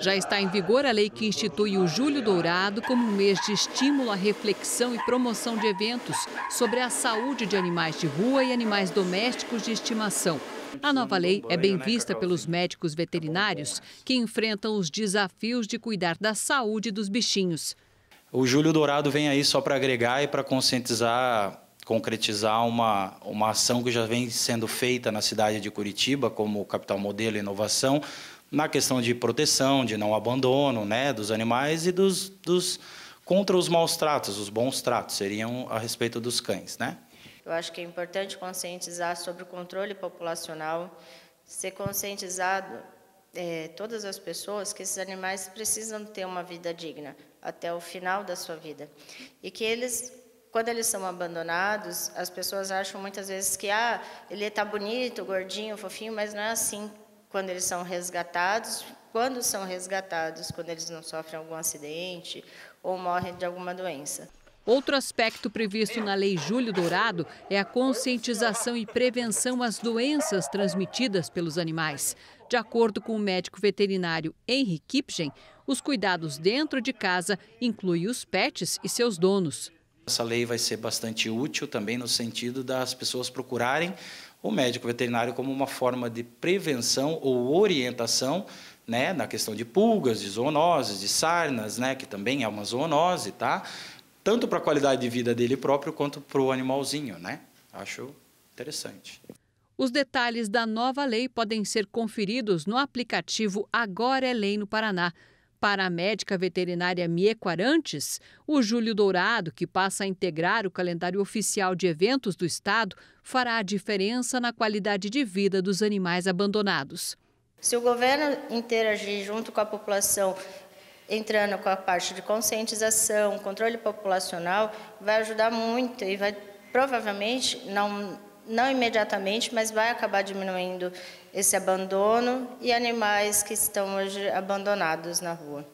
Já está em vigor a lei que institui o Julho Dourado como um mês de estímulo à reflexão e promoção de eventos sobre a saúde de animais de rua e animais domésticos de estimação. A nova lei é bem vista pelos médicos veterinários que enfrentam os desafios de cuidar da saúde dos bichinhos. O Julho Dourado vem aí só para agregar e para conscientizar, concretizar uma, uma ação que já vem sendo feita na cidade de Curitiba, como capital modelo e inovação, na questão de proteção, de não abandono né, dos animais e dos, dos contra os maus tratos, os bons tratos, seriam a respeito dos cães. Né? Eu acho que é importante conscientizar sobre o controle populacional, ser conscientizado é, todas as pessoas que esses animais precisam ter uma vida digna até o final da sua vida e que eles quando eles são abandonados as pessoas acham muitas vezes que ah ele está bonito gordinho fofinho mas não é assim quando eles são resgatados quando são resgatados quando eles não sofrem algum acidente ou morrem de alguma doença Outro aspecto previsto na Lei Júlio Dourado é a conscientização e prevenção às doenças transmitidas pelos animais. De acordo com o médico veterinário Henry Kipgen, os cuidados dentro de casa incluem os pets e seus donos. Essa lei vai ser bastante útil também no sentido das pessoas procurarem o médico veterinário como uma forma de prevenção ou orientação né, na questão de pulgas, de zoonoses, de sarnas, né, que também é uma zoonose, tá? tanto para a qualidade de vida dele próprio quanto para o animalzinho, né? Acho interessante. Os detalhes da nova lei podem ser conferidos no aplicativo Agora é Lei no Paraná. Para a médica veterinária Mieco Arantes, o Júlio Dourado, que passa a integrar o calendário oficial de eventos do Estado, fará a diferença na qualidade de vida dos animais abandonados. Se o governo interagir junto com a população entrando com a parte de conscientização, controle populacional, vai ajudar muito e vai provavelmente, não, não imediatamente, mas vai acabar diminuindo esse abandono e animais que estão hoje abandonados na rua.